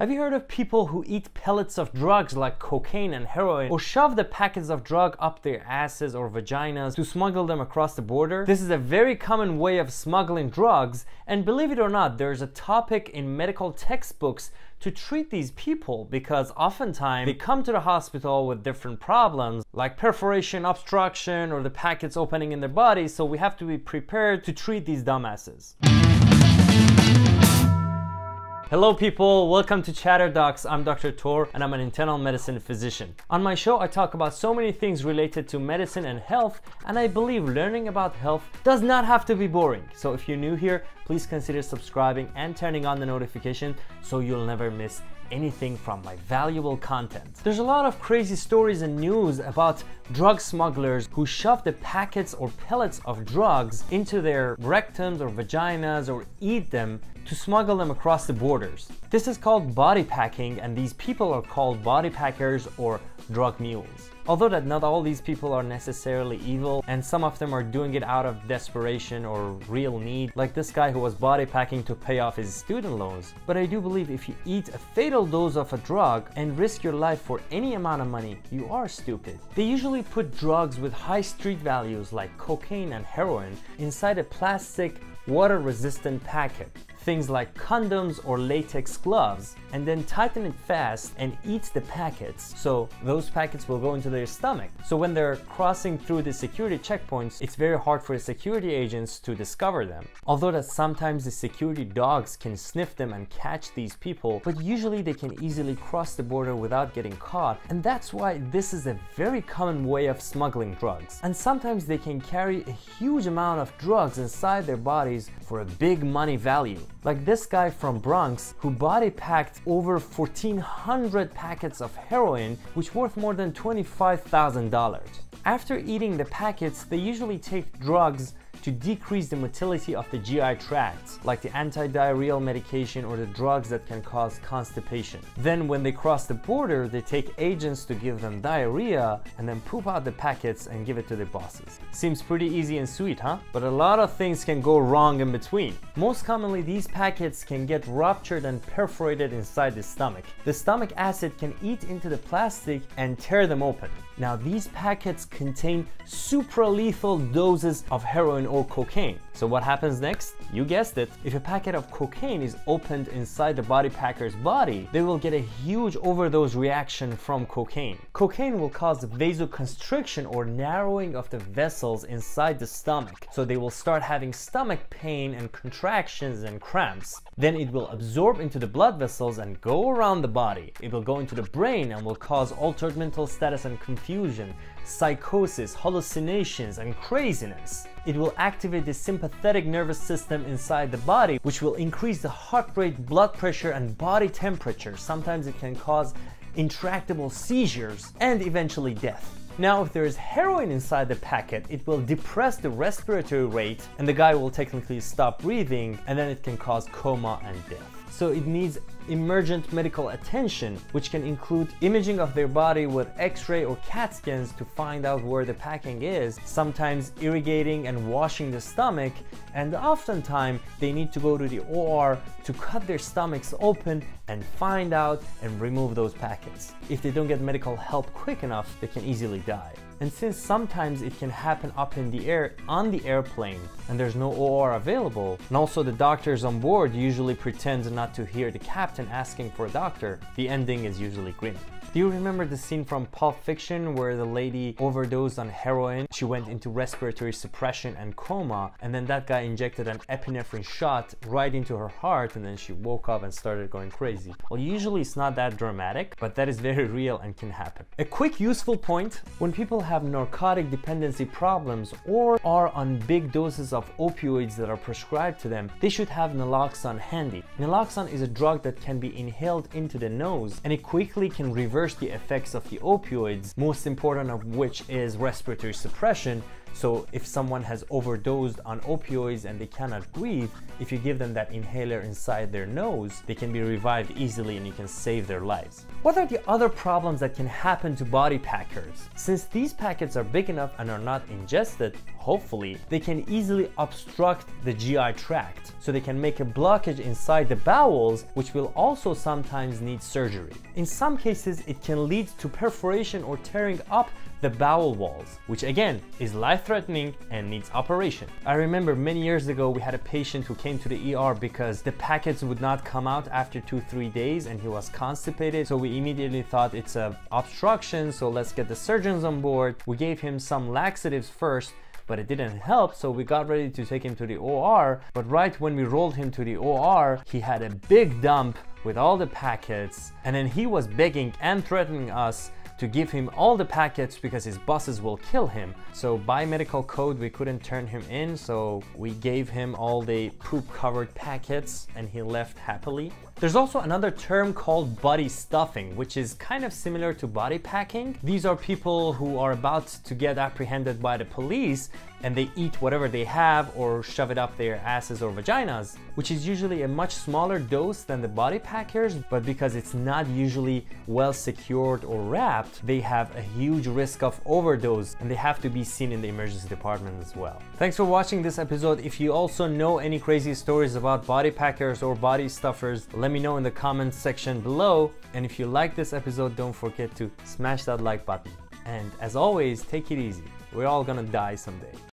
Have you heard of people who eat pellets of drugs like cocaine and heroin or shove the packets of drug up their asses or vaginas to smuggle them across the border? This is a very common way of smuggling drugs and believe it or not, there's a topic in medical textbooks to treat these people because oftentimes they come to the hospital with different problems like perforation, obstruction, or the packets opening in their body, so we have to be prepared to treat these dumbasses. Hello people, welcome to Chatter Docs. I'm Dr. Tor and I'm an internal medicine physician. On my show, I talk about so many things related to medicine and health, and I believe learning about health does not have to be boring. So if you're new here, please consider subscribing and turning on the notification so you'll never miss anything from my valuable content. There's a lot of crazy stories and news about drug smugglers who shove the packets or pellets of drugs into their rectums or vaginas or eat them to smuggle them across the borders. This is called body packing and these people are called body packers or drug mules. Although that not all these people are necessarily evil and some of them are doing it out of desperation or real need, like this guy who was body packing to pay off his student loans. But I do believe if you eat a fatal dose of a drug and risk your life for any amount of money, you are stupid. They usually put drugs with high street values like cocaine and heroin inside a plastic water resistant packet things like condoms or latex gloves and then tighten it fast and eat the packets. So those packets will go into their stomach. So when they're crossing through the security checkpoints, it's very hard for security agents to discover them. Although that sometimes the security dogs can sniff them and catch these people, but usually they can easily cross the border without getting caught. And that's why this is a very common way of smuggling drugs. And sometimes they can carry a huge amount of drugs inside their bodies for a big money value. Like this guy from Bronx who body packed over 1400 packets of heroin which worth more than $25,000. After eating the packets, they usually take drugs to decrease the motility of the GI tract, like the anti-diarrheal medication or the drugs that can cause constipation. Then when they cross the border, they take agents to give them diarrhea and then poop out the packets and give it to their bosses. Seems pretty easy and sweet, huh? But a lot of things can go wrong in between. Most commonly, these packets can get ruptured and perforated inside the stomach. The stomach acid can eat into the plastic and tear them open. Now these packets contain supralethal doses of heroin or cocaine. So what happens next? You guessed it. If a packet of cocaine is opened inside the body packer's body, they will get a huge overdose reaction from cocaine. Cocaine will cause vasoconstriction or narrowing of the vessels inside the stomach. So they will start having stomach pain and contractions and cramps. Then it will absorb into the blood vessels and go around the body. It will go into the brain and will cause altered mental status and confusion, psychosis, hallucinations, and craziness. It will activate the sympathetic nervous system inside the body, which will increase the heart rate, blood pressure, and body temperature. Sometimes it can cause intractable seizures and eventually death. Now, if there is heroin inside the packet, it will depress the respiratory rate and the guy will technically stop breathing and then it can cause coma and death. So it needs emergent medical attention, which can include imaging of their body with x-ray or CAT scans to find out where the packing is, sometimes irrigating and washing the stomach, and oftentimes they need to go to the OR to cut their stomachs open and find out and remove those packets. If they don't get medical help quick enough, they can easily die. And since sometimes it can happen up in the air on the airplane and there's no OR available, and also the doctors on board usually pretend not to hear the captain asking for a doctor, the ending is usually grim. Do you remember the scene from Pulp Fiction where the lady overdosed on heroin? She went into respiratory suppression and coma, and then that guy injected an epinephrine shot right into her heart, and then she woke up and started going crazy. Well, usually it's not that dramatic, but that is very real and can happen. A quick useful point when people have narcotic dependency problems or are on big doses of opioids that are prescribed to them, they should have naloxone handy. Naloxone is a drug that can be inhaled into the nose, and it quickly can reverse the effects of the opioids, most important of which is respiratory suppression, So if someone has overdosed on opioids and they cannot breathe, if you give them that inhaler inside their nose, they can be revived easily and you can save their lives. What are the other problems that can happen to body packers? Since these packets are big enough and are not ingested, hopefully, they can easily obstruct the GI tract. So they can make a blockage inside the bowels, which will also sometimes need surgery. In some cases, it can lead to perforation or tearing up the bowel walls, which again is life-threatening and needs operation. I remember many years ago we had a patient who came to the ER because the packets would not come out after two, three days and he was constipated. So we immediately thought it's a obstruction, so let's get the surgeons on board. We gave him some laxatives first but it didn't help so we got ready to take him to the OR but right when we rolled him to the OR he had a big dump with all the packets and then he was begging and threatening us to give him all the packets because his bosses will kill him. So by medical code, we couldn't turn him in, so we gave him all the poop covered packets and he left happily. There's also another term called body stuffing, which is kind of similar to body packing. These are people who are about to get apprehended by the police and they eat whatever they have or shove it up their asses or vaginas, which is usually a much smaller dose than the body packers, but because it's not usually well secured or wrapped, they have a huge risk of overdose and they have to be seen in the emergency department as well. Thanks for watching this episode. If you also know any crazy stories about body packers or body stuffers, let me know in the comments section below. And if you like this episode, don't forget to smash that like button. And as always, take it easy. We're all gonna die someday.